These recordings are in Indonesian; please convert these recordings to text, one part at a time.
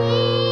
Música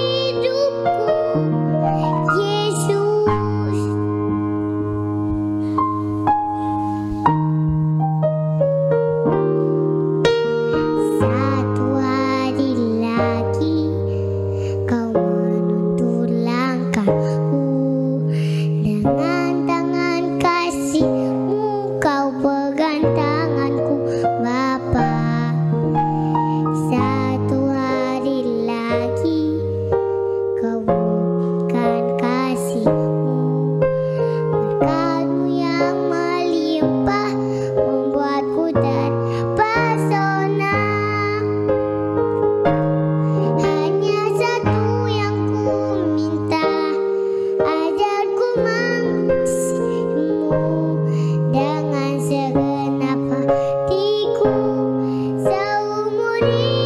Morning.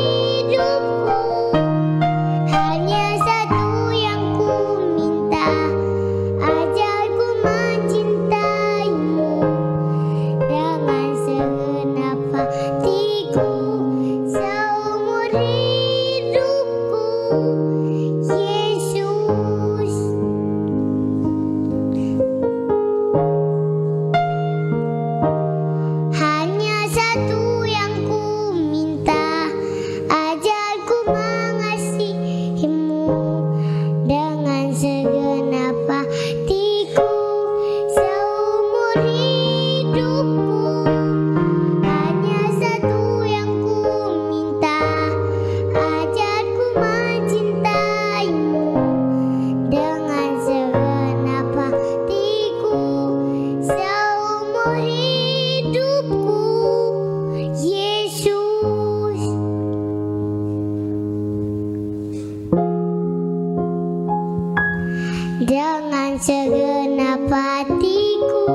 dengan segenap hatiku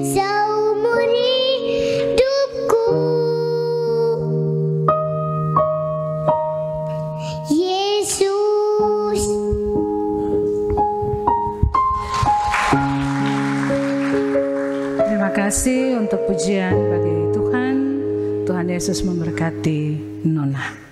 seumur hidupku Yesus Terima kasih untuk pujian bagi Tuhan Tuhan Yesus memberkati Nona